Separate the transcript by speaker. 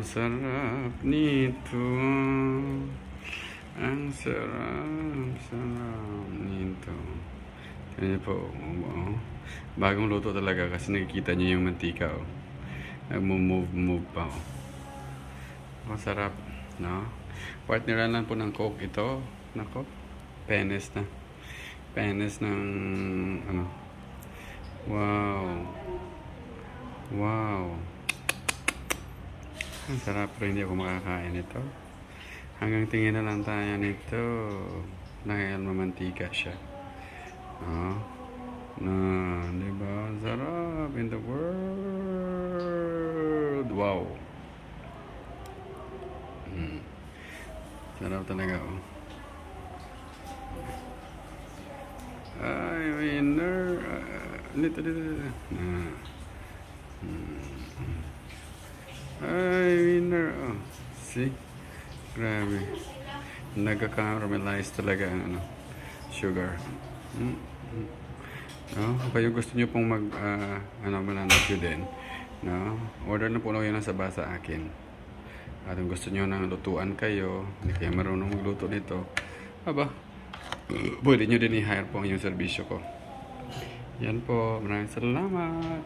Speaker 1: Ang sarap nito. Ang sarap, sarap nito. Tignan niyo po. Oh, bagong luto talaga kasi nakikita niyo yung mantika. Oh. Nagmo-move-move pa. Oh. Ang sarap. No? Partneran lang po ng Coke ito. Nako. Penes na. Penes ng ano. Wow. Wow. Ang sarap pero hindi ako makakain ito. Hanggang tingin na lang tayo nito. Dahil mamantika siya. Oh. Na, di ba? Ang Sarap in the world. Wow. Hmm. Sarap talaga, oh. Ay, winner. Uh, dito, dito, dito. Ah. Hmm. Ay, winner. Oh. See? Grabe. Nagka-caramelize talaga ang ano, sugar. Mm. mm. No? Kayo gusto nyo pong mag, uh, ano, mananap yun din. No? Order na po na kayo ng saba sa akin. At kung gusto nyo ng lutuan kayo, hindi kayo marunong magluto nito, aba, pwede nyo din i-hire po ang yung serbisyo ko. Yan po. Maraming salamat.